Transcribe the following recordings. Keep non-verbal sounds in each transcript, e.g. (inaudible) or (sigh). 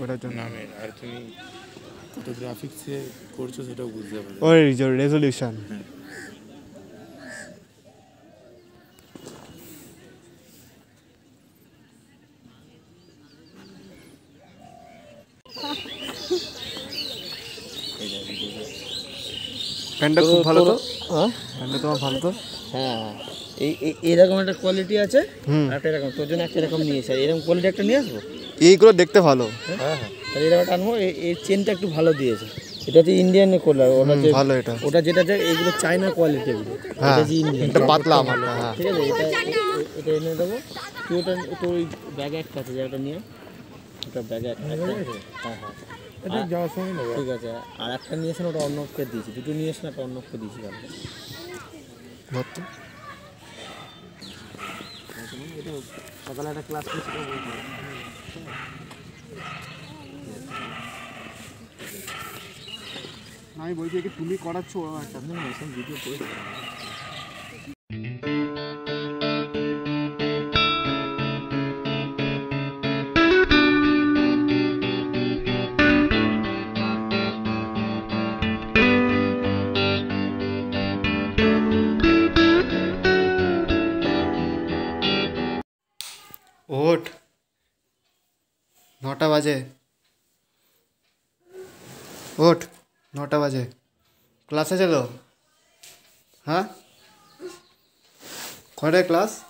ওটার জন্য। নামের আর তুমি কত গ্রাফিক্সে করছ সেটাও বুঝতে পারবে ওই রেজলিউশন প্যান্টটা খুব ভালো তো? হ্যাঁ? প্যান্টটা তোমার ভালো তো? হ্যাঁ। এই এই- এরকম একটা কোয়ালিটি আছে? হুম। আর একটা এরকম তোর জন্য একটা এরকম নিয়েছে এরকম কোয়ালিটি একটা নিয়ে আসব? এইগুলো দেখতে ভালো। হ্যাঁ হ্যাঁ। তাহলে একটা আনব এই- চেনটা একটু ভালো দিয়েছে। এটা হচ্ছে ইন্ডিয়ান করলার ওটা যে ভালো এটা। ওটা যেটা যে এগুলো চায়না কোয়ালিটি এগুলো হ্যাঁ। এটা যে ইন্ডিয়ান এটা পাতলা আমারটা হ্যাঁ। ঠিক আছে এটা এটা এনে দেবো। তুই ওটা তো ওই ব্যাগে একটা আছে যেটা নিয়ে ওটা ব্যাগে একটা হ্যাঁ হ্যাঁ এটা যাওয়ার সময় নেব। ঠিক আছে আর একটা নিয়েছেন ওটা অন্যকে দিয়েছি। দুটো নিয়েছেন একটা অন্যকে দিয়েছি কালকে। এটা সকালে একটা ক্লাস আমি বলছি কি তুমি করাচ্ছো ওরা একটা না না এসব ভিডিও করেছি নটা বাজে। ওঠ, নটা বাজে। ক্লাসে চলো। হ্যাঁ? কটায় ক্লাস?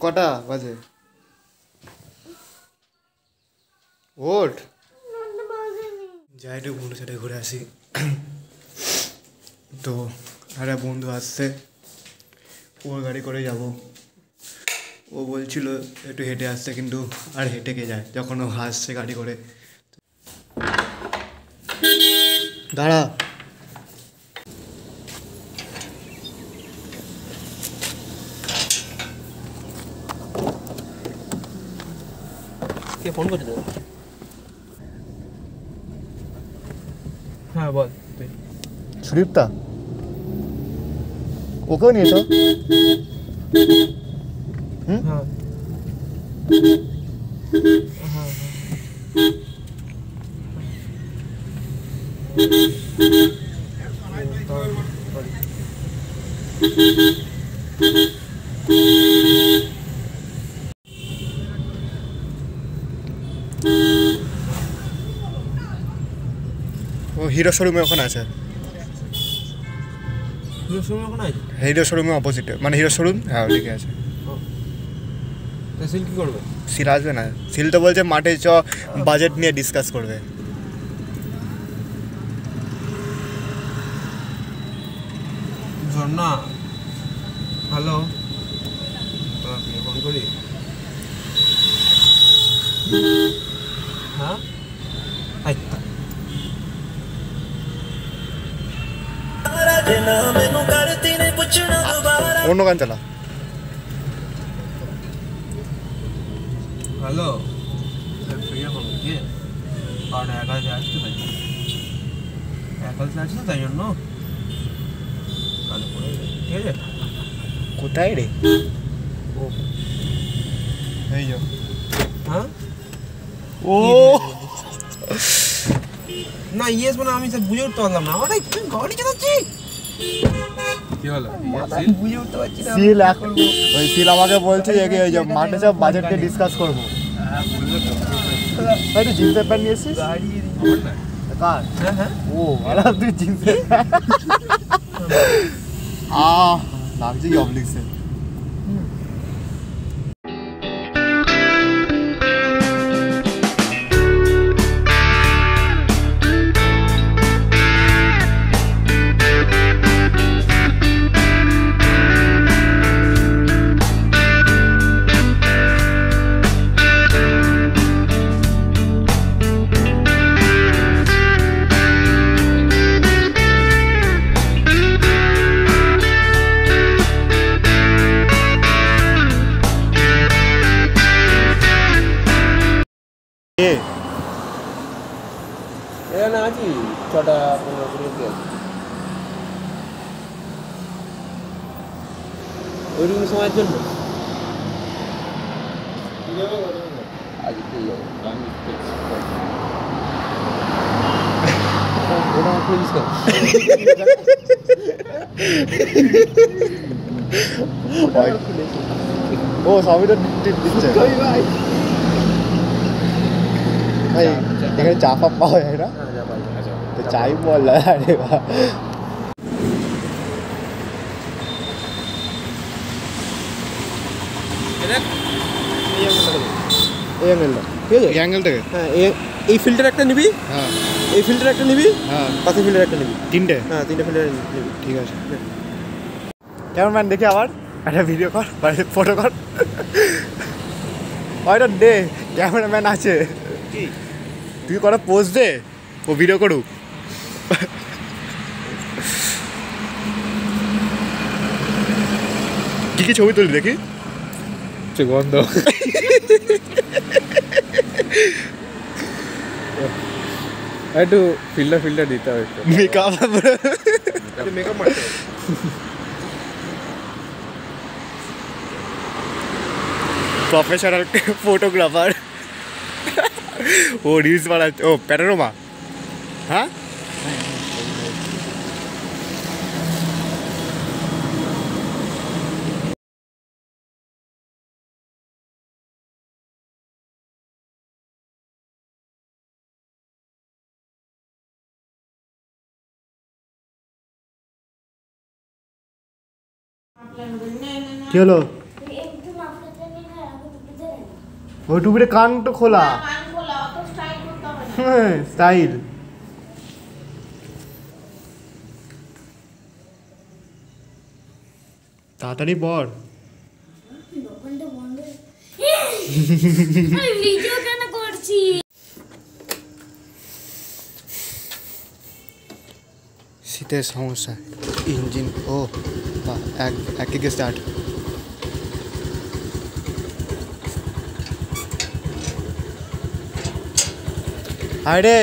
কটা বাজে? ওঠ। যাই একটু বন্ধুর সাথে ঘুরে আসি। তো একটা বন্ধু আসছে। ওর গাড়ি করে যাব। ও বলছিল একটু হেঁটে আসতে। কিন্তু আর হেঁটে কে যায়? যখন ও আসছে গাড়ি করে। দাঁড়া। কে ফোন করছে তো হ্যাঁ বল তুই। সুদীপ্তা ওকেও নিয়েছো হ্যাঁ। ও হিরো শোরুমে ওখানে আছে? তুই সময় ওখানে আছে? হিরো শোরুমে অপোজিটে মানে হিরো শোরুম হ্যাঁ ওদিকে আছে। সিল কি করবে? সিল আসবে না। সিল তো বলছে মাঠে চ বাজেট নিয়ে ডিসকাস করবে। ঝর্ণা হ্যালো ফোন করি হ্যাঁ? আই অন্য গান চালা হ্যালো ফ্রি এখন কি কারণ একা আসতে তাই একা আসছে তাই জন্য। ঠিক আছে? কোথায় রে? ও। এই যো। হ্যাঁ? ও। না ইয়েস মানে আমি সব বুঝে উঠতে পারলাম না। আরে তুই গাড়ি চালাচ্ছি সিল ওই সিল আমাকে বলছে যে কি ওই যে মাঠে সব বাজেট ডিসকাস করব ভাই তুই জিন্সের প্যান্ট নিয়ে কার? হ্যাঁ হ্যাঁ। ও আরে তুই জিন্সের (laughs) আহ লাগছে কি অবলিক্সে 얘는 아직 저다 보면 그렇게 어림성할 줄 모르겠어. 이래가 어려운 거. 아직도 이거. 남이 있겠지. 뭐라고 표현했어? 오, 사위는 진짜. এখানে চা ফাপ পাওয়া যায় না? তো চাই বল আরে বাহ। এই অ্যাঙ্গেলটা ঠিক আছে? এই অ্যাঙ্গেল থেকে হ্যাঁ এই ফিল্টার একটা নিবি। হ্যাঁ। এই ফিল্টার একটা নিবি। হ্যাঁ। পাশে ফিল্টার একটা নিবি। তিনটে? হ্যাঁ তিনটে ফিল্টার নিবি। ঠিক আছে। ক্যামেরাম্যান দেখি আবার? একটা ভিডিও কর বা ফটো কর। ওইটা দে ক্যামেরাম্যান আছে। তুই কটা পোস্ট দে ও ভিডিও করুক। কি কি ছবি তুলি দেখি? গন্ধ একটু ফিল্টার ফিল্টার দিতে হবে মেকআপ মেকআপ মারতে প্রফেশনাল ফটোগ্রাফার ও রিলস বানাচ্ছে ও প্যাটারোমা হ্যাঁ? কি হলো? ওই টুপিতে কান তো খোলা কান খোলা অত স্টাইল করতে হবে না স্টাইল তাড়াতাড়ি পর দোকানটা বন্ধ আমি ভিডিও কেন করছি শীতের সমস্যা ইঞ্জিন ও বাহ, এক এক থেকে স্টার্ট আরে